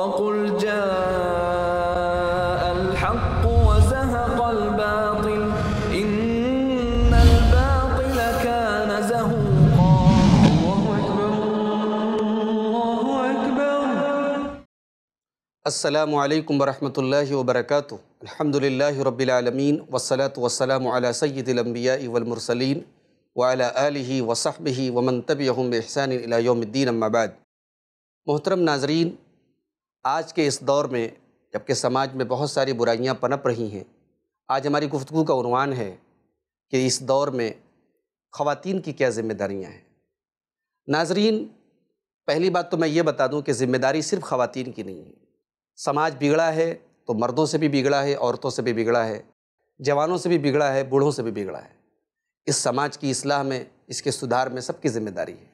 وقل جاء الحق وزهق الباطل إن الباطل كان زهوقا. الله أكبر الله أكبر. السلام عليكم ورحمة الله وبركاته. الحمد لله رب العالمين والصلاة والسلام على سيد الأنبياء والمرسلين وعلى آله وصحبه ومن تبعهم بإحسان إلى يوم الدين. أما بعد محترم ناظرین آج کے اس دور میں جبکہ سماج میں بہت ساری برائیاں پنپ رہی ہیں، آج ہماری گفتگو کا عنوان ہے کہ اس دور میں خواتین کی کیا ذمہ داریاں ہیں۔ ناظرین، پہلی بات تو میں یہ بتا دوں کہ ذمہ داری صرف خواتین کی نہیں ہے۔ سماج بگڑا ہے تو مردوں سے بھی بگڑا ہے، عورتوں سے بھی بگڑا ہے، جوانوں سے بھی بگڑا ہے، بوڑھوں سے بھی بگڑا ہے۔ اس سماج کی اصلاح میں، اس کے سدھار میں سب کی ذمہ داری ہے۔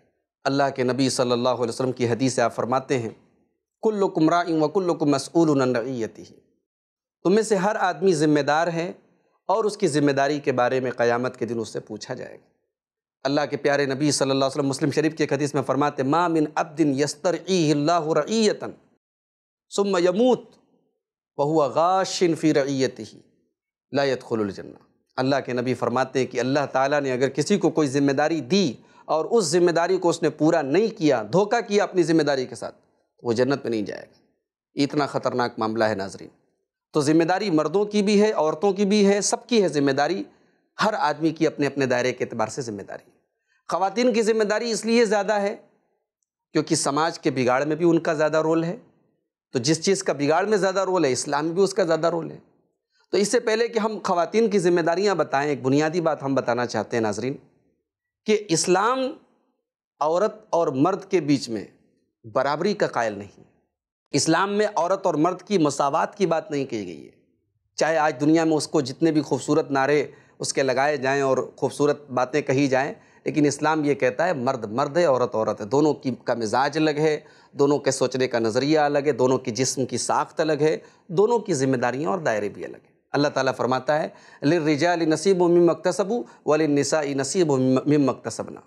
اللہ کے نبی صلی اللہ علیہ وسلم کی حدیث سے آپ فرماتے ہیں کلکم رائم و کلکم مسعول تم میں سے ہر آدمی ذمہ دار ہے اور اس کی ذمہ داری کے بارے میں قیامت کے دن اس سے پوچھا جائے گا۔ اللہ کے پیارے نبی صلی اللہ علیہ وسلم مسلم شریف کی ایک حدیث میں فرماتے ما من عبد یسترعیہ اللہ رعیتا ثم یموت وهو غاش فی رعیتہ لا يدخل الجنہ۔ اللہ کے نبی فرماتے ہیں کہ اللہ تعالیٰ نے اگر کسی کو کوئی ذمہ داری دی اور اس ذمہ داری کو اس نے پورا نہیں کیا، دھوکہ کیا اپنی ذمہ داری کے ساتھ وہ جنت میں نہیں جائے گا۔ اتنا خطرناک معاملہ ہے ناظرین۔ تو ذمہ داری مردوں کی بھی ہے، عورتوں کی بھی ہے، سب کی ہے ذمہ داری۔ ہر آدمی کی اپنے اپنے دائرے کے اعتبار سے ذمہ داری ہے۔ خواتین کی ذمہ داری اس لیے زیادہ ہے کیونکہ سماج کے بگاڑ میں بھی ان کا زیادہ رول ہے۔ تو جس چیز کا بگاڑ میں زیادہ رول ہے، اسلام بھی اس کا زیادہ رول ہے۔ تو اس سے پہلے کہ ہم خواتین کی ذمہ داریاں بتائیں، ایک بنیادی بات ہم بتانا چاہتے ہیں ناظرین، کہ اسلام عورت اور مرد کے بیچ میں برابری کا قائل نہیں۔ اسلام میں عورت اور مرد کی مساوات کی بات نہیں کہی گئی ہے۔ چاہے آج دنیا میں اس کو جتنے بھی خوبصورت نعرے اس کے لگائے جائیں اور خوبصورت باتیں کہی جائیں، لیکن اسلام یہ کہتا ہے مرد مرد ہے، عورت عورت ہے۔ دونوں کی کا مزاج الگ ہے، دونوں کے سوچنے کا نظریہ الگ ہے، دونوں کی جسم کی ساخت الگ ہے، دونوں کی ذمہ داریاں اور دائرے بھی الگ ہیں۔ اللہ تعالیٰ فرماتا ہے، لِلرِّجَالِ نصیب و مم مکتسب وَلِلنِّسَاءِ نصیب و مم مکتسبنا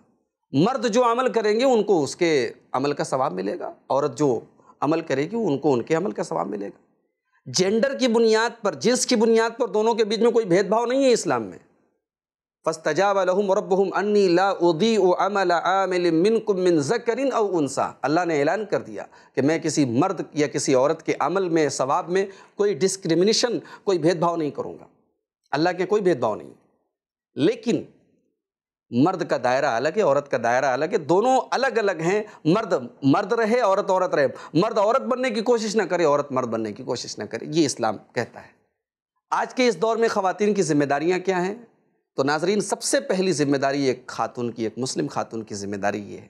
مرد جو عمل کریں گے، ان کو اس کے عمل کا ثواب ملے گا، عورت جو عمل کرے گی، ان کو ان کے عمل کا ثواب ملے گا۔ جینڈر کی بنیاد پر، جنس کی بنیاد پر دونوں کے بیچ میں کوئی بھید بھاؤ نہیں ہے اسلام میں۔ فَاسْتَجَابَ لَهُمْ رَبُّهُمْ أَنِّي لَا أُضِيءُ عَمَلَ عَامِلٍ مِّنْكُم مِّن ذَكَرٍ أَوْ أُنثَىٰ اللہ نے اعلان کر دیا کہ میں کسی مرد یا کسی عورت کے عمل میں، ثواب میں کوئی ڈسکرمنیشن کوئی بھید بھاؤ نہیں کروں گا۔ اللہ کے کوئی بھید بھاؤ نہیں۔ لیکن مرد کا دائرہ الگ ہے، عورت کا دائرہ الگ ہے۔ دونوں الگ الگ ہیں۔ مرد مرد رہے، عورت عورت رہے۔ مرد عورت بننے کی کوشش نہ کرے، عورت مرد بننے کی کوشش نہ کرے۔ یہ اسلام کہتا ہے۔ آج کے اس دور میں خواتین کی ذمہ داریاں کیا ہیں؟ تو ناظرین، سب سے پہلی ذمہ داری ایک خاتون کی، ایک مسلم خاتون کی ذمہ داری یہ ہے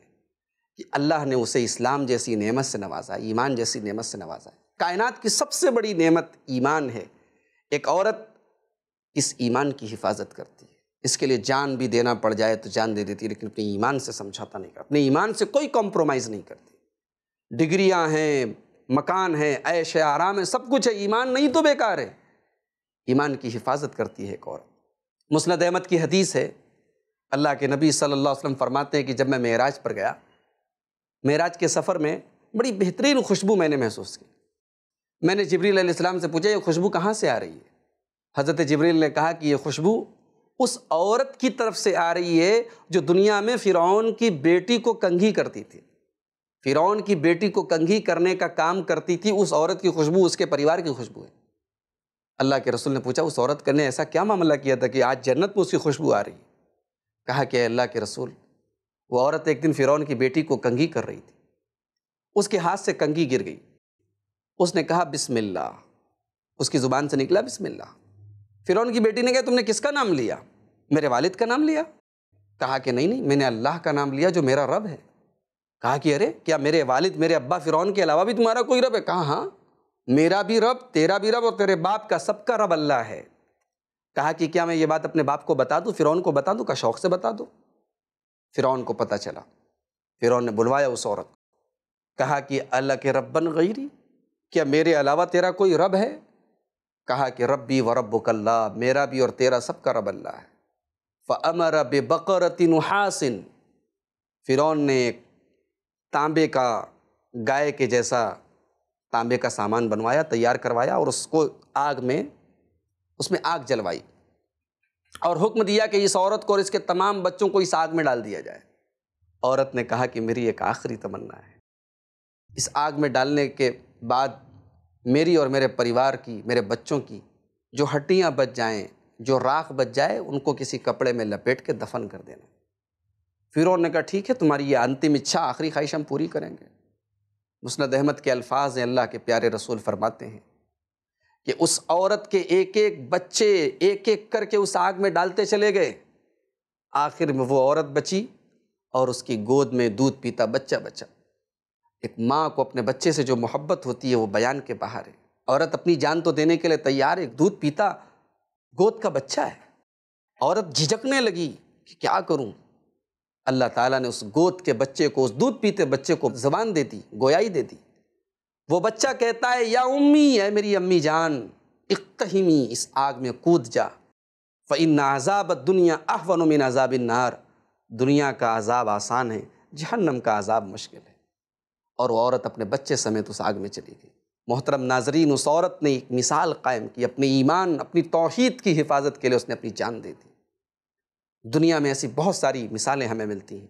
کہ اللہ نے اسے اسلام جیسی نعمت سے نوازا ہے ایمان جیسی نعمت سے نوازا ہے۔ کائنات کی سب سے بڑی نعمت ایمان ہے۔ ایک عورت اس ایمان کی حفاظت کرتی ہے۔ اس کے لیے جان بھی دینا پڑ جائے تو جان دے دیتی ہے لیکن اپنے ایمان سے سمجھوتا نہیں کرتی اپنے ایمان سے کوئی کمپرومائز نہیں کرتی۔ ڈگریاں ہیں، مکان ہیں، عیش ہے آرام ہے سب کچھ ہے۔ ایمان نہیں تو بیکار ہے۔ ایمان کی حفاظت کرتی ہے ایک عورت۔ مسند احمد کی حدیث ہے۔ اللہ کے نبی صلی اللہ علیہ وسلم فرماتے ہیں کہ جب میں معراج پر گیا، معراج کے سفر میں بڑی بہترین خوشبو میں نے محسوس کی۔ میں نے جبریل علیہ السلام سے پوچھا، یہ خوشبو کہاں سے آ رہی ہے؟ حضرت جبریل نے کہا کہ یہ خوشبو اس عورت کی طرف سے آ رہی ہے جو دنیا میں فرعون کی بیٹی کو کنگھی کرتی تھی۔ فرعون کی بیٹی کو کنگھی کرنے کا کام کرتی تھی، اس عورت کی خوشبو، اس کے پریوار کی خوشبو ہے۔ اللہ کے رسول نے پوچھا، اس عورت نے ایسا کیا معاملہ کیا تھا کہ آج جنت میں اس کی خوشبو آ رہی ہے؟ کہا کہ اللہ کے رسول، وہ عورت ایک دن فرعون کی بیٹی کو کنگھی کر رہی تھی۔ اس کے ہاتھ سے کنگھی گر گئی۔ اس نے کہا، بسم اللہ۔ اس کی زبان سے نکلا بسم اللہ۔ فرعون کی بیٹی نے کہا، تم نے کس کا نام لیا؟ میرے والد کا نام لیا؟ کہا کہ نہیں نہیں، میں نے اللہ کا نام لیا جو میرا رب ہے۔ کہا کہ ارے، کیا میرے والد، میرے ابا فرعون کے علاوہ بھی تمہارا کوئی رب ہے؟ کہا ہاں میرا بھی رب، تیرا بھی رب اور تیرے باپ کا سب کا رب اللہ ہے۔ کہا کہ کیا میں یہ بات اپنے باپ کو بتا دوں، فرعون کو بتا دوں، کا شوق سے بتا دوں؟ فرعون کو پتہ چلا۔ فرعون نے بلوایا اس عورت کہا کہ اللہ کے ربن غیری، کیا میرے علاوہ تیرا کوئی رب ہے؟ کہا کہ ربی و رب اللہ، میرا بھی اور تیرا سب کا رب اللہ ہے۔ فَأَمَرَ بِبَقَرَةٍ نُحَاسٍ فرعون نے ایک تانبے کا، گائے کے جیسا تانبے کا سامان بنوایا، تیار کروایا اور اس کو آگ میں، اس میں آگ جلوائی۔ اور حکم دیا کہ اس عورت کو اور اس کے تمام بچوں کو اس آگ میں ڈال دیا جائے۔ عورت نے کہا کہ میری ایک آخری تمنا ہے۔ اس آگ میں ڈالنے کے بعد میری اور میرے پریوار کی، میرے بچوں کی جو ہڈیاں بچ جائیں جو راکھ بچ جائے ان کو کسی کپڑے میں لپیٹ کے دفن کر دینا۔ فرعون نے کہا، ٹھیک ہے، تمہاری یہ انتم اچھا آخری خواہش ہم پوری کریں گے۔ مسند احمد کے الفاظ ہیں اللہ کے پیارے رسول فرماتے ہیں کہ اس عورت کے ایک ایک بچے ایک ایک کر کے اس آگ میں ڈالتے چلے گئے۔ آخر میں وہ عورت بچی اور اس کی گود میں دودھ پیتا بچہ بچہ ایک ماں کو اپنے بچے سے جو محبت ہوتی ہے وہ بیان کے باہر ہے۔ عورت اپنی جان تو دینے کے لیے تیار ہے دودھ پیتا گود کا بچہ ہے۔ عورت جھجکنے لگی کہ کیا کروں؟ اللہ تعالیٰ نے اس گود کے بچے کو، اس دودھ پیتے بچے کو زبان دے دی، گویائی دے دی۔ وہ بچہ کہتا ہے، یا امی ہے میری امی جان اقتہمی اس آگ میں کود جا۔ فعن عذاب دنیا احون من عذاب النار۔ دنیا کا عذاب آسان ہے، جہنم کا عذاب مشکل ہے۔ اور وہ عورت اپنے بچے سمیت اس آگ میں چلی گئی۔ محترم ناظرین، اس عورت نے ایک مثال قائم کی، اپنے ایمان، اپنی توحید کی حفاظت کے لیے اس نے اپنی جان دے دی۔ دنیا میں ایسی بہت ساری مثالیں ہمیں ملتی ہیں۔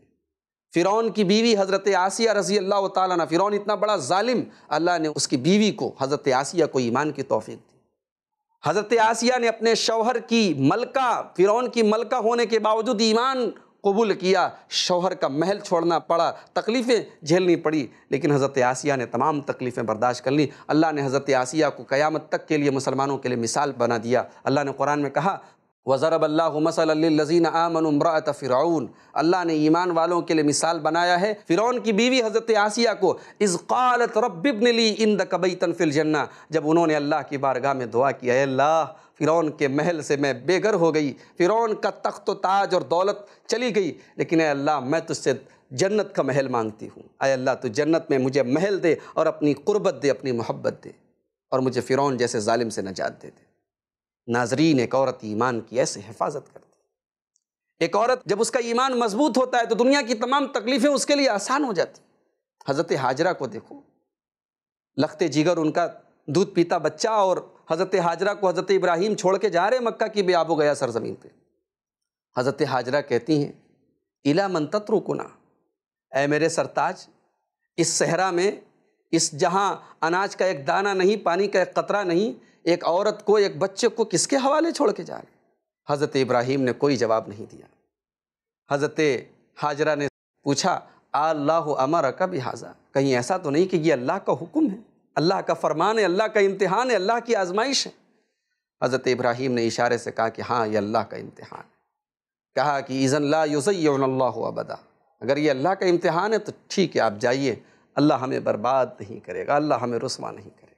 فرعون کی بیوی حضرت آسیہ رضی اللہ تعالیٰ نے فرعون اتنا بڑا ظالم، اللہ نے اس کی بیوی کو، حضرت آسیہ کو ایمان کی توفیق دی۔ حضرت آسیہ نے اپنے شوہر کی ملکہ، فرعون کی ملکہ ہونے کے باوجود ایمان قبول کیا، شوہر کا محل چھوڑنا پڑا، تکلیفیں جھیلنی پڑی، لیکن حضرت آسیہ نے تمام تکلیفیں برداشت کر لی اللہ نے حضرت آسیہ کو قیامت تک کے لیے مسلمانوں کے لیے مثال بنا دیا۔ اللہ نے قرآن میں کہا وزرب اللہ مسل الزین آمن امراۃ فرعون۔ اللہ نے ایمان والوں کے لیے مثال بنایا ہے۔ فرعون کی بیوی حضرت آسیہ کو از قالت رب ابن لی اند کبیتن فی الجنہ جب انہوں نے اللہ کی بارگاہ میں دعا کیا اے اللہ فرعون کے محل سے میں بے گھر ہو گئی۔ فرعون کا تخت و تاج اور دولت چلی گئی۔ لیکن اے اللہ، میں تجھ سے جنت کا محل مانگتی ہوں۔ اے اللہ، تو جنت میں مجھے محل دے اور اپنی قربت دے، اپنی محبت دے۔ اور مجھے فرعون جیسے ظالم سے نجات دے دے۔ ناظرین، ایک عورت ایمان کی ایسے حفاظت کرتی۔ ایک عورت جب اس کا ایمان مضبوط ہوتا ہے تو دنیا کی تمام تکلیفیں اس کے لیے آسان ہو جاتی۔ حضرت حاجرہ کو دیکھو۔ لخت جگر ان کا دودھ پیتا بچہ اور حضرت حاجرہ کو حضرت ابراہیم چھوڑ کے جا رہے مکہ کی بے آب و گیا سرزمین پہ۔ حضرت حاجرہ کہتی ہیں، الا منتت رکنا اے میرے سرتاج، اس صحرا میں، اس جہاں اناج کا ایک دانہ نہیں، پانی کا ایک قطرہ نہیں، ایک عورت کو، ایک بچے کو کس کے حوالے چھوڑ کے جا رہے؟ حضرت ابراہیم نے کوئی جواب نہیں دیا۔ حضرت حاجرہ نے پوچھا، اللہ امر کا بھی کہیں ایسا تو نہیں کہ یہ اللہ کا حکم ہے؟ اللہ کا فرمان ہے، اللہ کا امتحان ہے، اللہ کی آزمائش ہے۔ حضرت ابراہیم نے اشارے سے کہا کہ ہاں یہ اللہ کا امتحان ہے۔ کہا کہ ایزن لا یزیون اللہ ابدا۔ اگر یہ اللہ کا امتحان ہے تو ٹھیک ہے، آپ جائیے۔ اللہ ہمیں برباد نہیں کرے گا، اللہ ہمیں رسوا نہیں کرے گا۔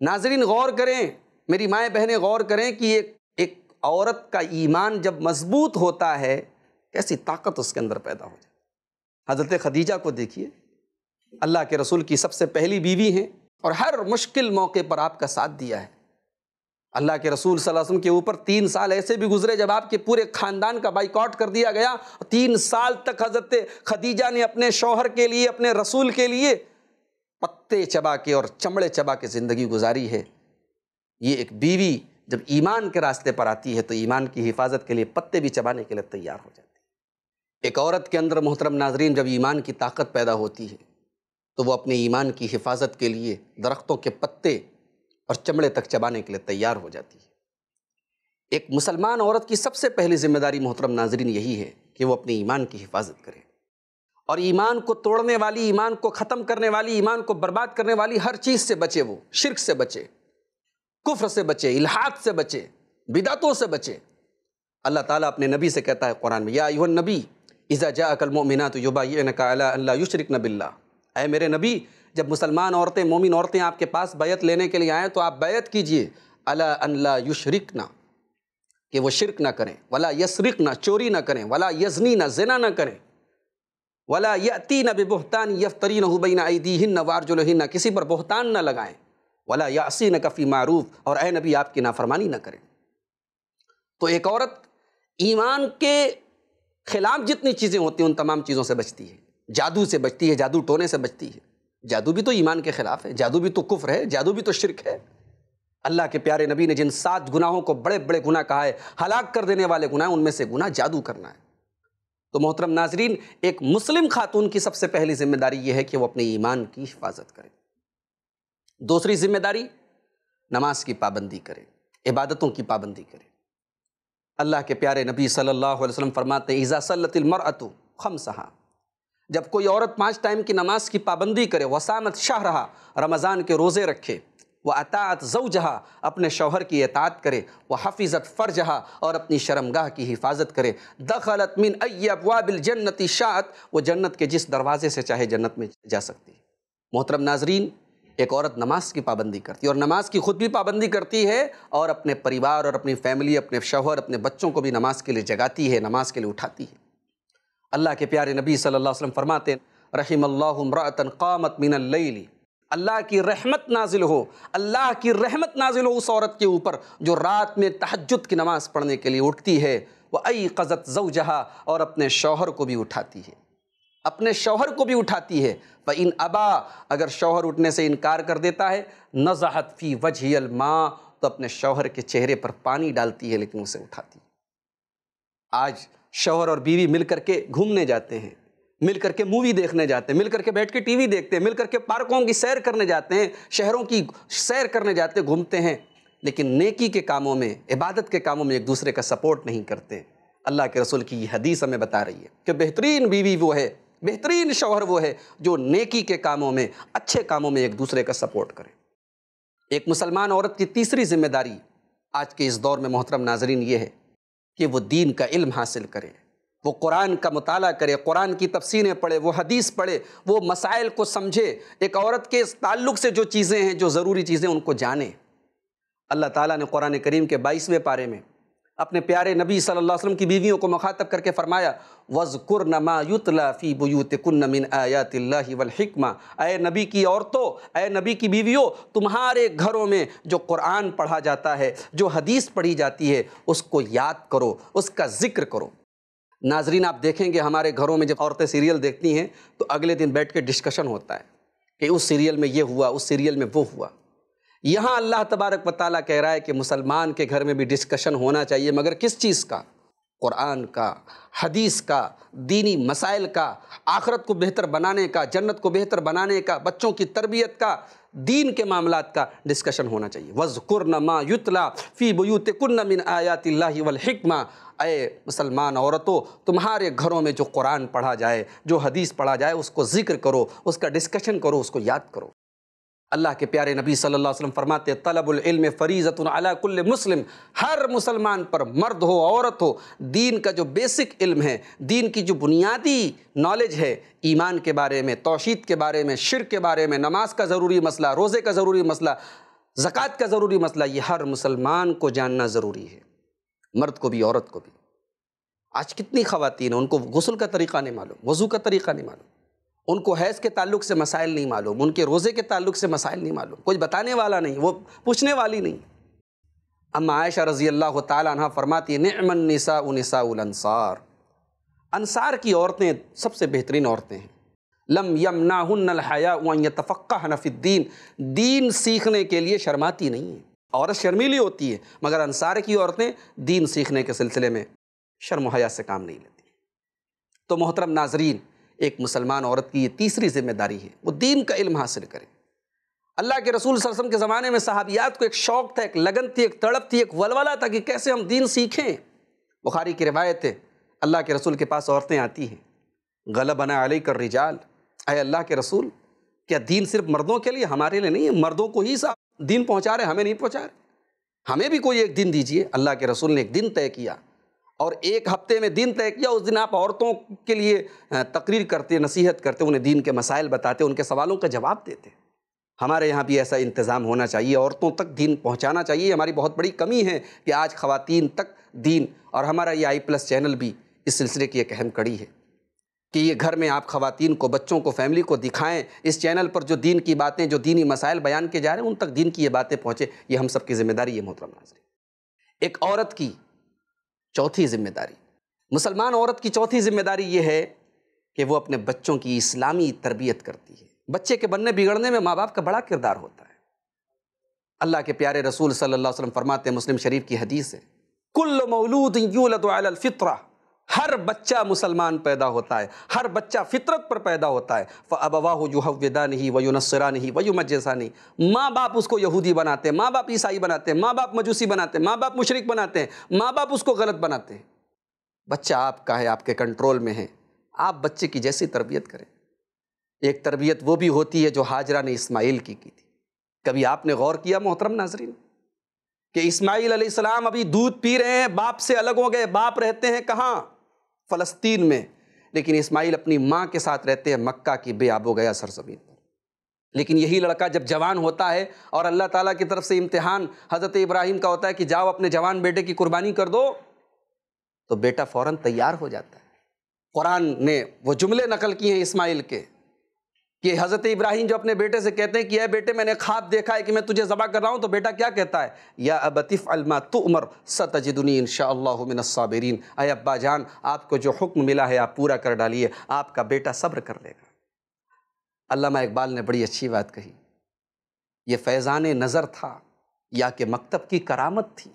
ناظرین، غور کریں۔ میری مائیں بہنیں، غور کریں کہ ایک ایک عورت کا ایمان جب مضبوط ہوتا ہے، کیسی طاقت اس کے اندر پیدا ہو جائے حضرت خدیجہ کو دیکھیے۔ اللہ کے رسول کی سب سے پہلی بیوی ہیں۔ اور ہر مشکل موقع پر آپ کا ساتھ دیا ہے۔ اللہ کے رسول صلی اللہ علیہ وسلم کے اوپر تین سال ایسے بھی گزرے جب آپ کے پورے خاندان کا بائیکاٹ کر دیا گیا۔ تین سال تک حضرت خدیجہ نے اپنے شوہر کے لیے، اپنے رسول کے لیے پتے چبا کے اور چمڑے چبا کے زندگی گزاری ہے۔ یہ ایک بیوی جب ایمان کے راستے پر آتی ہے تو ایمان کی حفاظت کے لیے پتے بھی چبانے کے لیے تیار ہو جاتی ہے۔ ایک عورت کے اندر محترم ناظرین جب ایمان کی طاقت پیدا ہوتی ہے تو وہ اپنے ایمان کی حفاظت کے لیے درختوں کے پتے اور چمڑے تک چبانے کے لیے تیار ہو جاتی ہے۔ ایک مسلمان عورت کی سب سے پہلی ذمہ داری محترم ناظرین یہی ہے کہ وہ اپنے ایمان کی حفاظت کرے۔ اور ایمان کو توڑنے والی، ایمان کو ختم کرنے والی، ایمان کو برباد کرنے والی ہر چیز سے بچے وہ، شرک سے بچے، کفر سے بچے، الحاد سے بچے، بدعتوں سے بچے۔ اللہ تعالیٰ اپنے نبی سے کہتا ہے قرآن میں، یا ایوہ النبی، اذا جاءک المؤمنات یبایعنک علی ان لا یشرکن باللہ اے میرے نبی، جب مسلمان عورتیں، مومن عورتیں آپ کے پاس بیعت لینے کے لیے آئیں تو آپ بیعت کیجیے۔ الا ان لا یشرکن کہ وہ شرک نہ کریں۔ ولا یسرقن چوری نہ کریں۔ ولا یزنی نہ زنا نہ کریں۔ ولا یاتین ببہتان یفترینہ بین ایدیہن وارجلہن کسی پر بہتان نہ لگائیں۔ ولا یاسین کفی معروف، اور اے نبی، آپ کی نافرمانی نہ کریں۔ تو ایک عورت ایمان کے خلاف جتنی چیزیں ہوتی ہیں، ان تمام چیزوں سے بچتی ہے۔ جادو سے بچتی ہے، جادو ٹونے سے بچتی ہے۔ جادو بھی تو ایمان کے خلاف ہے، جادو بھی تو کفر ہے، جادو بھی تو شرک ہے۔ اللہ کے پیارے نبی نے جن سات گناہوں کو بڑے بڑے گناہ کہا ہے، ہلاک کر دینے والے گناہ ان میں سے گناہ جادو کرنا ہے۔ تو محترم ناظرین، ایک مسلم خاتون کی سب سے پہلی ذمہ داری یہ ہے کہ وہ اپنے ایمان کی حفاظت کرے۔ دوسری ذمہ داری، نماز کی پابندی کرے، عبادتوں کی پابندی کرے۔ اللہ کے پیارے نبی صلی اللہ علیہ وسلم فرماتے ہیں ایزا صلت المرأت خمسہا جب کوئی عورت پانچ ٹائم کی نماز کی پابندی کرے، وسامت شاہ رہا، رمضان کے روزے رکھے وہ اطاعت زوجہا اپنے شوہر کی اطاعت کرے وہ حفظت فرجہا اور اپنی شرمگاہ کی حفاظت کرے۔ دخلت من ای ابواب الجنت شاعت، وہ جنت کے جس دروازے سے چاہے جنت میں جا سکتی۔ محترم ناظرین، ایک عورت نماز کی پابندی کرتی ہے اور نماز کی خود بھی پابندی کرتی ہے اور اپنے پریوار اور اپنی فیملی، اپنے شوہر، اپنے بچوں کو بھی نماز کے لیے جگاتی ہے، نماز کے لیے اٹھاتی ہے۔ اللہ کے پیارے نبی صلی اللہ علیہ وسلم فرماتے ہیں، رحم اللہ امراۃ قامت من اللیل۔ اللہ کی رحمت نازل ہو، اللہ کی رحمت نازل ہو اس عورت کے اوپر جو رات میں تہجد کی نماز پڑھنے کے لیے اٹھتی ہے، وہ ای قزت زوجہا اور اپنے شوہر کو بھی اٹھاتی ہے۔ اپنے شوہر کو بھی اٹھاتی ہے۔ ان ابا اگر شوہر اٹھنے سے انکار کر دیتا ہے، نزحت فی وجہ الماء، تو اپنے شوہر کے چہرے پر پانی ڈالتی ہے، لیکن اسے اٹھاتی ہے۔ آج شوہر اور بیوی مل کر کے گھومنے جاتے ہیں، مل کر کے مووی دیکھنے جاتے ہیں، مل کر کے بیٹھ کے ٹی وی دیکھتے ہیں، مل کر کے پارکوں کی سیر کرنے جاتے ہیں، شہروں کی سیر کرنے جاتے گھومتے ہیں۔ لیکن نیکی کے کاموں میں، عبادت کے کاموں میں ایک دوسرے کا سپورٹ نہیں کرتے۔ اللہ کے رسول کی یہ حدیث ہمیں بتا رہی ہے کہ بہترین بیوی وہ ہے، بہترین شوہر وہ ہے جو نیکی کے کاموں میں، اچھے کاموں میں ایک دوسرے کا سپورٹ کرے۔ ایک مسلمان عورت کی تیسری ذمہ داری آج کے اس دور میں محترم ناظرین یہ ہے کہ وہ دین کا علم حاصل کرے، وہ قرآن کا مطالعہ کرے، قرآن کی تفسیریں پڑھے، وہ حدیث پڑھے، وہ مسائل کو سمجھے، ایک عورت کے تعلق سے جو چیزیں ہیں، جو ضروری چیزیں، ان کو جانے۔ اللہ تعالیٰ نے قرآن کریم کے بائیسویں پارے میں اپنے پیارے نبی صلی اللہ علیہ وسلم کی بیویوں کو مخاطب کر کے فرمایا، وَذْكُرْنَ مَا يُتْلَى فِي بُيُوتِكُنَّ مِنْ آيَاتِ اللَّهِ وَالْحِكْمَةِ اے نبی کی عورتوں، اے نبی کی بیویوں، تمہارے گھروں میں جو قرآن پڑھا جاتا ہے، جو حدیث پڑھی جاتی ہے، اس کو یاد کرو، اس کا ذکر کرو۔ ناظرین، آپ دیکھیں گے ہمارے گھروں میں جب عورتیں سیریل دیکھتی ہیں، تو اگلے دن بیٹھ کے ڈسکشن ہوتا ہے کہ اس سیریل میں یہ ہوا، اس سیریل میں وہ ہوا۔ یہاں اللہ تبارک و تعالیٰ کہہ رہا ہے کہ مسلمان کے گھر میں بھی ڈسکشن ہونا چاہیے، مگر کس چیز کا؟ قرآن کا، حدیث کا، دینی مسائل کا، آخرت کو بہتر بنانے کا، جنت کو بہتر بنانے کا، بچوں کی تربیت کا، دین کے معاملات کا ڈسکشن ہونا چاہیے۔ وَذْكُرْنَ مَا يُتْلَى فِي بُيُوتِكُنَّ مِنْ آيَاتِ اللَّهِ وَالْحِكْمَةِ۔ اے مسلمان عورتوں تمہارے گھروں میں جو قرآن پڑھا جائے، جو حدیث پڑھا جائے، اس کو ذکر کرو، اس کا ڈسکشن کرو، اس کو یاد کرو۔ اللہ کے پیارے نبی صلی اللہ علیہ وسلم فرماتے طلب العلم فریضت علی کل مسلم، ہر مسلمان پر مرد ہو، عورت ہو، دین کا جو بیسک علم ہے، دین کی جو بنیادی نالج ہے، ایمان کے بارے میں، توحید کے بارے میں، شرک کے بارے میں، نماز کا ضروری مسئلہ، روزے کا ضروری مسئلہ، زکوٰۃ کا ضروری مسئلہ، یہ ہر مسلمان کو جاننا ضروری ہے۔ مرد کو بھی، عورت کو بھی۔ آج کتنی خواتین ہیں، ان کو غسل کا طریقہ نہیں معلوم، وضو کا طریقہ نہیں معلوم۔ ان کو حیض کے تعلق سے مسائل نہیں معلوم، ان کے روزے کے تعلق سے مسائل نہیں معلوم کچھ بتانے والا نہیں، وہ پوچھنے والی نہیں۔ اما عائشہ رضی اللہ تعالیٰ عنہ فرماتی نعم النساء نساء الانصار۔ انصار کی عورتیں سب سے بہترین عورتیں ہیں۔ لم یمنعہن الحیاء وان یتفقہن فی الدین۔ دین سیکھنے کے لیے شرماتی نہیں ہیں عورت شرمیلی ہوتی ہے، مگر انصار کی عورتیں دین سیکھنے کے سلسلے میں شرم و حیا سے کام نہیں لیتی۔ تو محترم ناظرین ایک مسلمان عورت کی یہ تیسری ذمہ داری ہے، وہ دین کا علم حاصل کرے۔ اللہ کے رسول صلی اللہ علیہ وسلم کے زمانے میں صحابیات کو ایک شوق تھا، ایک لگن تھی، ایک تڑپ تھی، ایک ولولہ تھا کہ کیسے ہم دین سیکھیں۔ بخاری کی روایت ہے، اللہ کے رسول کے پاس عورتیں آتی ہیں۔ غلبنا علی کر رجال اے اللہ کے رسول، کیا دین صرف مردوں کے لیے، ہمارے لیے نہیں ہے مردوں کو ہی دین پہنچا رہے، ہمیں نہیں پہنچا رہے۔ ہمیں بھی کوئی ایک دن دیجیے۔ اللہ کے رسول نے ایک دن طے کیا۔ اور ایک ہفتے میں دن طے کیا، اس دن آپ عورتوں کے لیے تقریر کرتے، نصیحت کرتے، انہیں دین کے مسائل بتاتے، ان کے سوالوں کا جواب دیتے۔ ہمارے یہاں بھی ایسا انتظام ہونا چاہیے، عورتوں تک دین پہنچانا چاہیے۔ ہماری بہت بڑی کمی ہے کہ آج خواتین تک دین اور ہمارا یہ آئی پلس چینل بھی اس سلسلے کی ایک اہم کڑی ہے کہ یہ گھر میں آپ خواتین کو، بچوں کو، فیملی کو دکھائیں۔ اس چینل پر جو دین کی باتیں، جو دینی مسائل بیان کے جا رہے ہیں، ان تک دین کی یہ باتیں پہنچے۔ یہ ہم سب کی ذمہ داری ہے، محترم ناظرین۔ ایک عورت کی چوتھی ذمہ داری۔ مسلمان عورت کی چوتھی ذمہ داری یہ ہے کہ وہ اپنے بچوں کی اسلامی تربیت کرتی ہے۔ بچے کے بننے بگڑنے میں ماں باپ کا بڑا کردار ہوتا ہے۔ اللہ کے پیارے رسول صلی اللہ علیہ وسلم فرماتے ہیں، مسلم شریف کی حدیث ہے، کل مولود یولد علی الفطرہ۔ ہر بچہ مسلمان پیدا ہوتا ہے، ہر بچہ فطرت پر پیدا ہوتا ہے۔ فَأَبَوَاهُ يُحَوِّدَانِهِ وَيُنَصِّرَانِهِ وَيُمَجِّسَانِهِ ماں باپ اس کو یہودی بناتے ہیں ماں باپ عیسائی بناتے ہیں ماں باپ مجوسی بناتے ہیں ماں باپ مشرک بناتے ہیں ماں باپ اس کو غلط بناتے۔ ہیں بچہ آپ کا ہے، آپ کے کنٹرول میں ہے۔ آپ بچے کی جیسی تربیت کریں۔ ایک تربیت وہ بھی ہوتی ہے جو حاجرہ نے اسماعیل کی کی تھی۔ کبھی آپ نے غور کیا محترم ناظرین؟ کہ اسماعیل علیہ السلام ابھی دودھ پی رہے ہیں، باپ سے الگ ہو گئے، باپ رہتے ہیں کہاں؟ فلسطین میں، لیکن اسماعیل اپنی ماں کے ساتھ رہتے ہیں مکہ کی بے آب و گیا سرزمین پر۔ لیکن یہی لڑکا جب جوان ہوتا ہے اور اللہ تعالیٰ کی طرف سے امتحان حضرت ابراہیم کا ہوتا ہے کہ جاؤ اپنے جوان بیٹے کی قربانی کر دو، تو بیٹا فوراً تیار ہو جاتا ہے۔ قرآن نے وہ جملے نقل کیے ہیں اسماعیل کے۔ کہ حضرت ابراہیم جو اپنے بیٹے سے کہتے ہیں کہ اے بیٹے میں نے خواب دیکھا ہے کہ میں تجھے ذبح کر رہا ہوں، تو بیٹا کیا کہتا ہے؟ یا ابتف الما تؤمر ستجدنی انشاءاللہ من الصابرین۔ اے ابا جان، آپ کو جو حکم ملا ہے، آپ پورا کر ڈالیے، آپ کا بیٹا صبر کر لے گا۔ علامہ اقبال نے بڑی اچھی بات کہی۔ یہ فیضان نظر تھا، یا کہ مکتب کی کرامت تھی۔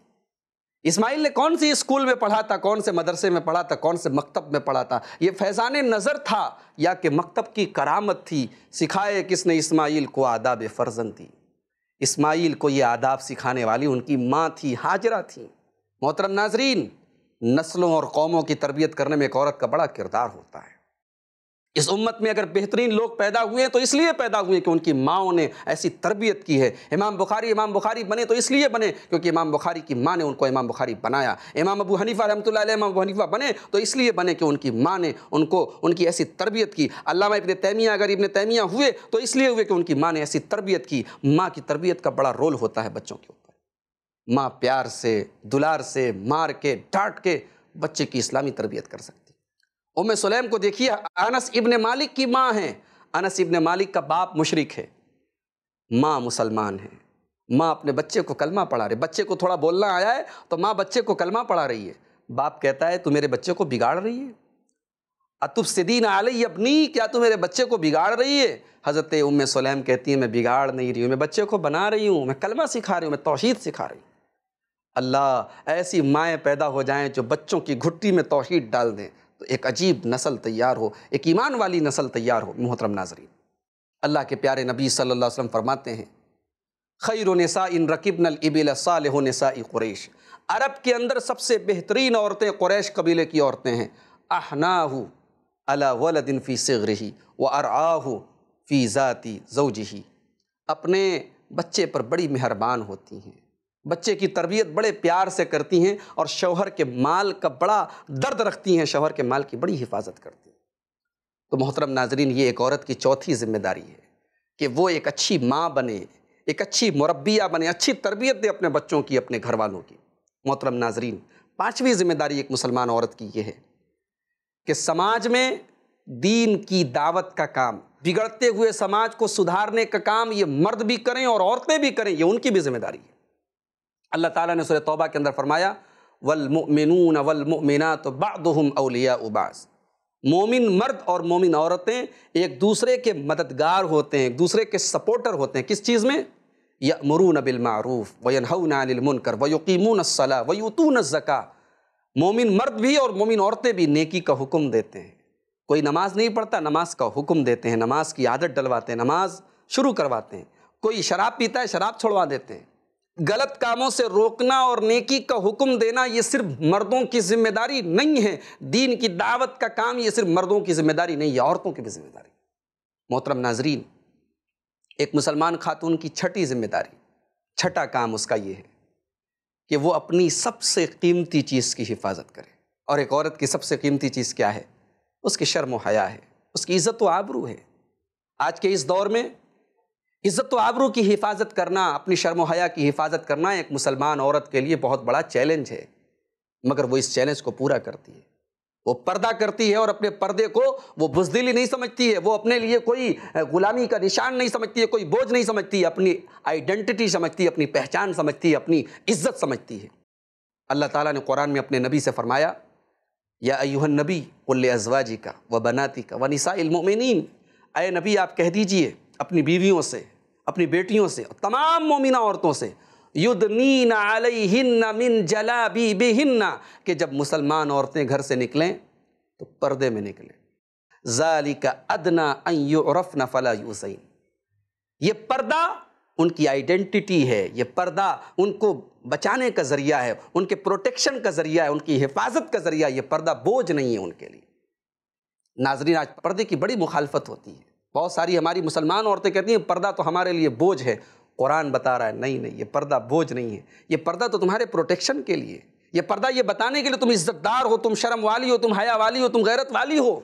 اسماعیل نے کون سی اسکول میں پڑھا تھا؟ کون سے مدرسے میں پڑھا تھا؟ کون سے مکتب میں پڑھا تھا؟ یہ فیضان نظر تھا، یا کہ مکتب کی کرامت تھی؟ سکھائے کس نے اسماعیل کو آداب فرزن تھی اسماعیل کو یہ آداب سکھانے والی ان کی ماں تھی، حاجرہ تھی۔ محترم ناظرین، نسلوں اور قوموں کی تربیت کرنے میں ایک عورت کا بڑا کردار ہوتا ہے۔ اس امت میں اگر بہترین لوگ پیدا ہوئے ہیں تو اس لیے پیدا ہوئے کہ ان کی ماؤں نے ایسی تربیت کی ہے۔ امام بخاری امام بخاری بنے تو اس لیے بنے کیونکہ امام بخاری کی ماں نے ان کو امام بخاری بنایا۔ امام ابو حنیفہ رحمۃ اللہ علیہ، امام ابو حنیفہ بنے تو اس لیے بنے کہ ان کی ماں نے ان کو، ان کی ایسی تربیت کی۔ علامہ ابن تیمیہ، اگر ابن تیمیہ ہوئے تو اس لیے ہوئے کہ ان کی ماں نے ایسی تربیت کی۔ ماں کی تربیت کا بڑا رول ہوتا ہے بچوں کے اوپر۔ ماں پیار سے، دلار سے، مار کے، ڈانٹ کے بچے کی اسلامی تربیت کر سکتی ام سلیم کو دیکھیے، انس ابن مالک کی ماں ہیں۔ انس ابن مالک کا باپ مشرک ہے۔ ماں مسلمان ہے۔ ماں اپنے بچے کو کلمہ پڑھا رہے بچے کو تھوڑا بولنا آیا ہے تو ماں بچے کو کلمہ پڑھا رہی ہے۔ باپ کہتا ہے، تو میرے بچے کو بگاڑ رہی ہے۔ اتب صدین علیہ ابنی، کیا تو میرے بچے کو بگاڑ رہی ہے؟ حضرت ام سلیم کہتی ہے میں بگاڑ نہیں رہی ہوں، میں بچے کو بنا رہی ہوں، میں کلمہ سکھا رہی ہوں، میں توحید سکھا رہی ہوں۔ اللہ، ایسی مائیں پیدا ہو جائیں جو بچوں کی گھٹی میں توحید ڈال دیں۔ تو ایک عجیب نسل تیار ہو، ایک ایمان والی نسل تیار ہو، محترم ناظرین۔ اللہ کے پیارے نبی صلی اللہ علیہ وسلم فرماتے ہیں، خیر و نساء ان رقبن الابل صالح نساء قریش۔ عرب کے اندر سب سے بہترین عورتیں قریش قبیلے کی عورتیں ہیں۔ احناہ علی ولد فی صغرہ و ارعاہ فی ذاتی زوجہ۔ اپنے بچے پر بڑی مہربان ہوتی ہیں۔ بچے کی تربیت بڑے پیار سے کرتی ہیں اور شوہر کے مال کا بڑا درد رکھتی ہیں، شوہر کے مال کی بڑی حفاظت کرتی ہیں۔ تو محترم ناظرین، یہ ایک عورت کی چوتھی ذمہ داری ہے کہ وہ ایک اچھی ماں بنے، ایک اچھی مربیہ بنے، اچھی تربیت دے اپنے بچوں کی، اپنے گھر والوں کی۔ محترم ناظرین، پانچویں ذمہ داری ایک مسلمان عورت کی یہ ہے کہ سماج میں دین کی دعوت کا کام، بگڑتے ہوئے سماج کو سدھارنے کا کام، یہ مرد بھی کریں اور عورتیں بھی کریں، یہ ان کی بھی ذمہ داری ہے۔ اللہ تعالیٰ نے سورہ توبہ کے اندر فرمایا، والمؤمنون والمؤمنات بعضهم اولیاء بعض۔ مومن مرد اور مومن عورتیں ایک دوسرے کے مددگار ہوتے ہیں، ایک دوسرے کے سپورٹر ہوتے ہیں۔ کس چیز میں؟ یأمرون بالمعروف وینہون عن المنکر ویقیمون الصلاة ویؤتون الزکاة مومن مرد بھی اور مومن عورتیں بھی نیکی کا حکم دیتے ہیں۔ کوئی نماز نہیں پڑھتا، نماز کا حکم دیتے ہیں۔ نماز کی عادت ڈلواتے ہیں، نماز شروع کرواتے ہیں۔ کوئی شراب پیتا ہے، شراب چھوڑوا دیتے ہیں۔ غلط کاموں سے روکنا اور نیکی کا حکم دینا یہ صرف مردوں کی ذمہ داری نہیں ہے۔ دین کی دعوت کا کام یہ صرف مردوں کی ذمہ داری نہیں ہے عورتوں کی بھی ذمہ داری۔ محترم ناظرین، ایک مسلمان خاتون کی چھٹی ذمہ داری، چھٹا کام اس کا یہ ہے کہ وہ اپنی سب سے قیمتی چیز کی حفاظت کرے۔ اور ایک عورت کی سب سے قیمتی چیز کیا ہے؟ اس کی شرم و حیا ہے، اس کی عزت و آبرو ہے۔ آج کے اس دور میں عزت و آبرو کی حفاظت کرنا، اپنی شرم و حیا کی حفاظت کرنا ایک مسلمان عورت کے لیے بہت بڑا چیلنج ہے، مگر وہ اس چیلنج کو پورا کرتی ہے۔ وہ پردہ کرتی ہے اور اپنے پردے کو وہ بزدلی نہیں سمجھتی ہے، وہ اپنے لیے کوئی غلامی کا نشان نہیں سمجھتی ہے، کوئی بوجھ نہیں سمجھتی ہے اپنی آئیڈنٹی سمجھتی ہے، اپنی پہچان سمجھتی ہے، اپنی عزت سمجھتی ہے۔ اللہ تعالیٰ نے قرآن میں اپنے نبی سے فرمایا، یا ایوہ النبی قل ازواجی کا و بناتی کا و نساء المؤمنین اے نبی، آپ کہہ دیجیے اپنی بیویوں سے، اپنی بیٹیوں سے، تمام مومنہ عورتوں سے، یدنین علیہن من جلابیبہن، کہ جب مسلمان عورتیں گھر سے نکلیں تو پردے میں نکلیں۔ ذالک ادنا ان یعرفن فلا یوسین یہ پردہ ان کی آئیڈینٹی ہے، یہ پردہ ان کو بچانے کا ذریعہ ہے، ان کے پروٹیکشن کا ذریعہ ہے، ان کی حفاظت کا ذریعہ یہ پردہ بوجھ نہیں ہے ان کے لیے۔ ناظرین، آج پردے کی بڑی مخالفت ہوتی ہے۔ بہت ساری ہماری مسلمان عورتیں کہتی ہیں، پردہ تو ہمارے لیے بوجھ ہے۔ قرآن بتا رہا ہے، نہیں نہیں، یہ پردہ بوجھ نہیں ہے۔ یہ پردہ تو تمہارے پروٹیکشن کے لیے۔ یہ پردہ یہ بتانے کے لیے تم عزت دار ہو، تم شرم والی ہو، تم حیا والی ہو، تم غیرت والی ہو۔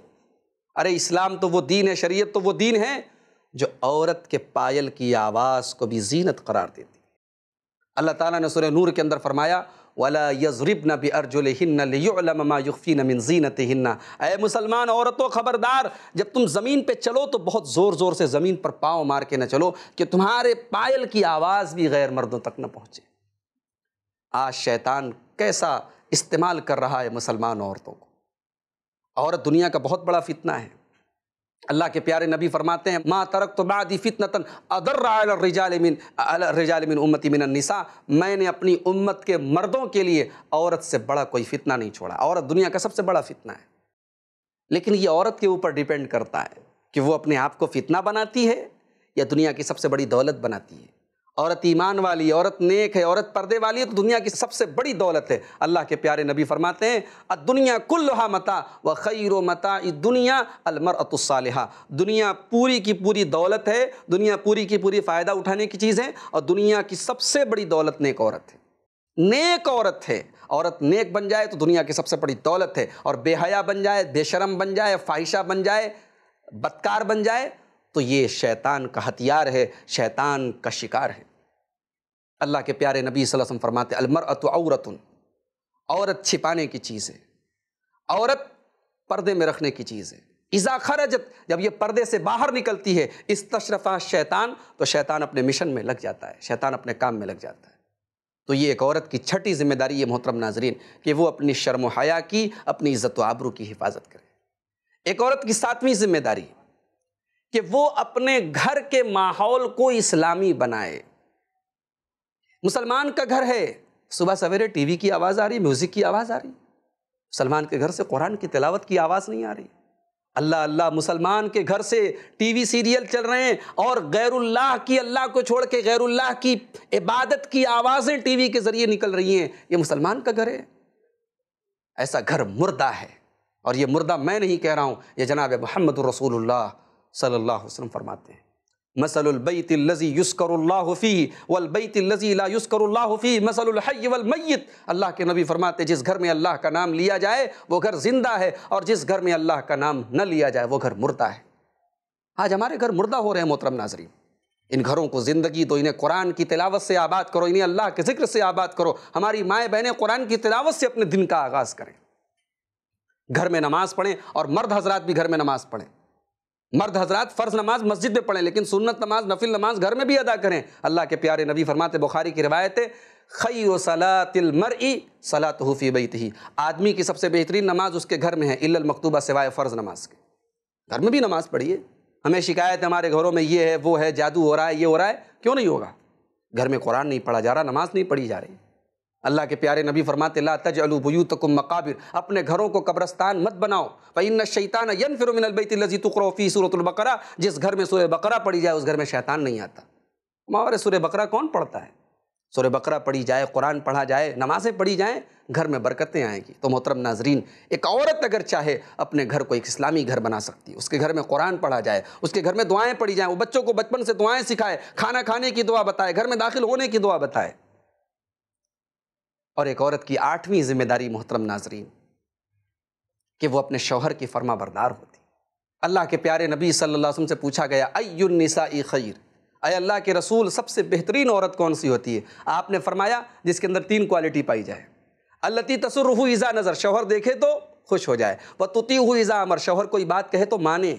ارے، اسلام تو وہ دین ہے، شریعت تو وہ دین ہے جو عورت کے پائل کی آواز کو بھی زینت قرار دیتی۔ اللہ تعالیٰ نے سورہ نور کے اندر فرمایا وَلَا يَضْرِبْنَ بِأَرْجُلِهِنَّ لِيُعْلَمَ مَا يُخْفِينَ مِن زِينَتِهِنَّ اے مسلمان عورتوں خبردار، جب تم زمین پہ چلو تو بہت زور زور سے زمین پر پاؤں مار کے نہ چلو کہ تمہارے پائل کی آواز بھی غیر مردوں تک نہ پہنچے۔ آج شیطان کیسا استعمال کر رہا ہے مسلمان عورتوں کو؟ عورت دنیا کا بہت بڑا فتنہ ہے۔ اللہ کے پیارے نبی فرماتے ہیں، ما ترک تو بعدی فتنتن ادر الرجال من الرجال من امتی من النساء. میں نے اپنی امت کے مردوں کے لیے عورت سے بڑا کوئی فتنہ نہیں چھوڑا۔ عورت دنیا کا سب سے بڑا فتنہ ہے۔ لیکن یہ عورت کے اوپر ڈیپینڈ کرتا ہے کہ وہ اپنے آپ کو فتنہ بناتی ہے یا دنیا کی سب سے بڑی دولت بناتی ہے۔ عورت ایمان والی، عورت نیک ہے، عورت پردے والی ہے، تو دنیا کی سب سے بڑی دولت ہے۔ اللہ کے پیارے نبی فرماتے ہیں دنیا کلحا متا و خیر و متا دنیا المرۃ الصالحہ۔ دنیا پوری کی پوری دولت ہے، دنیا پوری کی پوری فائدہ اٹھانے کی چیز ہے، اور دنیا کی سب سے بڑی دولت نیک عورت ہے۔ نیک عورت ہے، عورت نیک بن جائے تو دنیا کی سب سے بڑی دولت ہے، اور بے حیا بن جائے، بے شرم بن جائے، فاحشہ بن جائے، بدکار بن جائے تو یہ شیطان کا ہتھیار ہے، شیطان کا شکار ہے۔ اللہ کے پیارے نبی صلی اللہ علیہ وسلم فرماتے المرأت عورت عورت چھپانے کی چیز ہے۔ عورت پردے میں رکھنے کی چیز ہے۔ اذا خرجت، جب یہ پردے سے باہر نکلتی ہے استشرفہ شیطان، تو شیطان اپنے مشن میں لگ جاتا ہے، شیطان اپنے کام میں لگ جاتا ہے۔ تو یہ ایک عورت کی چھٹی ذمہ داری ہے محترم ناظرین، کہ وہ اپنی شرم و حیا کی، اپنی عزت و آبرو کی حفاظت کرے۔ ایک عورت کی ساتویں ذمہ داری کہ وہ اپنے گھر کے ماحول کو اسلامی بنائے۔ مسلمان کا گھر ہے، صبح سویرے ٹی وی کی آواز آ رہی، میوزک کی آواز آ رہی۔ مسلمان کے گھر سے قرآن کی تلاوت کی آواز نہیں آ رہی۔ اللہ اللہ، مسلمان کے گھر سے ٹی وی سیریل چل رہے ہیں اور غیر اللہ کی، اللہ کو چھوڑ کے غیر اللہ کی عبادت کی آوازیں ٹی وی کے ذریعے نکل رہی ہیں۔ یہ مسلمان کا گھر ہے۔ ایسا گھر مردہ ہے اور یہ مردہ میں نہیں کہہ رہا ہوں، یہ جناب محمد الرسول اللہ صلی اللہ علیہ وسلم فرماتے ہیں۔ مثل البیت الذی یسکر اللہ فی والبیت الذی لا یسکر اللہ فی مثل الحی والمیت۔ اللہ کے نبی فرماتے جس گھر میں اللہ کا نام لیا جائے وہ گھر زندہ ہے، اور جس گھر میں اللہ کا نام نہ لیا جائے وہ گھر مردہ ہے۔ آج ہمارے گھر مردہ ہو رہے ہیں محترم ناظرین۔ ان گھروں کو زندگی دو، انہیں قرآن کی تلاوت سے آباد کرو، انہیں اللہ کے ذکر سے آباد کرو۔ ہماری مائیں بہنیں قرآن کی تلاوت سے اپنے دن کا آغاز کریں۔ گھر میں نماز پڑھیں اور مرد حضرات بھی گھر میں نماز پڑھیں۔ مرد حضرات فرض نماز مسجد میں پڑھیں، لیکن سنت نماز، نفل نماز گھر میں بھی ادا کریں۔ اللہ کے پیارے نبی فرماتے، بخاری کی روایت ہے، خیر صلاۃ المرئی صلاۃ فی بیت ہی آدمی کی سب سے بہترین نماز اس کے گھر میں ہے، الا المکتوبہ سوائے فرض نماز کے۔ گھر میں بھی نماز پڑھیے ہمیں شکایت ہے ہمارے گھروں میں یہ ہے، وہ ہے، جادو ہو رہا ہے، یہ ہو رہا ہے، کیوں نہیں ہوگا؟ گھر میں قرآن نہیں پڑھا جا رہا، نماز نہیں پڑھی جا رہی۔ اللہ کے پیارے نبی فرماتے، لا تجعلوا بیوتکم مقابر، اپنے گھروں کو قبرستان مت بناؤ۔ فإن الشیطان ينفر من البیت الذی تقرأ فی سورۃ البقرہ۔ جس گھر میں سورہ بقرہ پڑھی جائے، اس گھر میں شیطان نہیں آتا۔ ہمارے سورہ بقرہ کون پڑھتا ہے؟ سورہ بقرہ پڑھی جائے، قرآن پڑھا جائے، نمازیں پڑھی جائیں، گھر میں برکتیں آئیں گی۔ تو محترم ناظرین، ایک عورت اگر چاہے اپنے گھر کو ایک اسلامی گھر بنا سکتی ہے۔ اس کے گھر میں قرآن پڑھا جائے، اس کے گھر میں دعائیں پڑھی جائیں، وہ بچوں کو بچپن سے دعائیں سکھائے، کھانا کھانے کی دعا بتائے، گھر میں داخل ہونے کی دعا بتائے۔ اور ایک عورت کی آٹھویں ذمہ داری محترم ناظرین، کہ وہ اپنے شوہر کی فرما بردار ہوتی۔ اللہ کے پیارے نبی صلی اللہ علیہ وسلم سے پوچھا گیا ای النساء خیر؟ اے اللہ کے رسول، سب سے بہترین عورت کون سی ہوتی ہے؟ آپ نے فرمایا جس کے اندر تین کوالٹی پائی جائے۔ اللہ تصر ہو ایزا نظر، شوہر دیکھے تو خوش ہو جائے۔ وہ تتی ہو ایزا امر، شوہر کوئی بات کہے تو مانے۔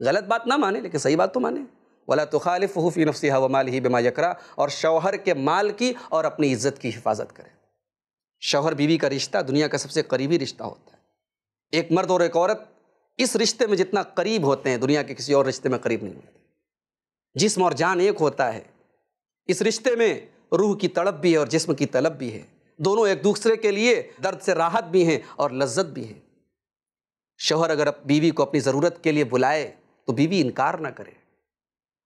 غلط بات نہ مانے، لیکن صحیح بات تو مانے۔ ولا تخالف فی نفسی و مال ہی بما یکرا اور شوہر کے مال کی اور اپنی عزت کی حفاظت کرے۔ شوہر بیوی کا رشتہ دنیا کا سب سے قریبی رشتہ ہوتا ہے۔ ایک مرد اور ایک عورت اس رشتے میں جتنا قریب ہوتے ہیں، دنیا کے کسی اور رشتے میں قریب نہیں ہوتے۔ جسم اور جان ایک ہوتا ہے۔ اس رشتے میں روح کی تڑپ بھی ہے اور جسم کی طلب بھی ہے۔ دونوں ایک دوسرے کے لیے درد سے راحت بھی ہیں اور لذت بھی ہے شوہر اگر بیوی کو اپنی ضرورت کے لیے بلائے تو بیوی انکار نہ کرے۔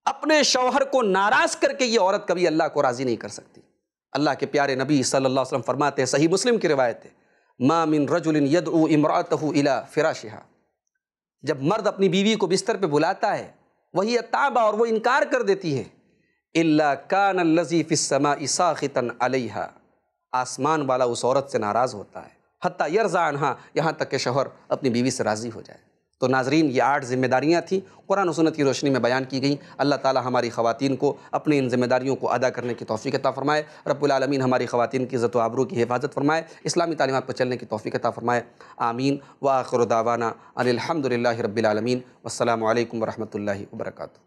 اپنے شوہر کو ناراض کر کے یہ عورت کبھی اللہ کو راضی نہیں کر سکتی۔ اللہ کے پیارے نبی صلی اللہ علیہ وسلم فرماتے ہیں، صحیح مسلم کی روایت ہے، ما من رجل يدعو امرأته الى فراشها۔ جب مرد اپنی بیوی کو بستر پہ بلاتا ہے، وہی اتابا اور وہ انکار کر دیتی ہے اللہ کان الذی فی السماء ساخطا علیہا آسمان والا اس عورت سے ناراض ہوتا ہے حتیٰ یرزا عنہا یہاں تک کہ شوہر اپنی بیوی سے راضی ہو جائے۔ تو ناظرین، یہ آٹھ ذمہ داریاں تھیں۔ قرآن و سنت کی روشنی میں بیان کی گئیں۔ اللہ تعالی ہماری خواتین کو اپنی ان ذمہ داریوں کو ادا کرنے کی توفیق عطا فرمائے۔ رب العالمین ہماری خواتین کی عزت و آبرو کی حفاظت فرمائے۔ اسلامی تعلیمات پر چلنے کی توفیق عطا فرمائے۔ آمین۔ و آخر دعوانا الحمد للہ رب العالمین۔ والسلام علیکم ورحمۃ اللہ وبرکاتہ۔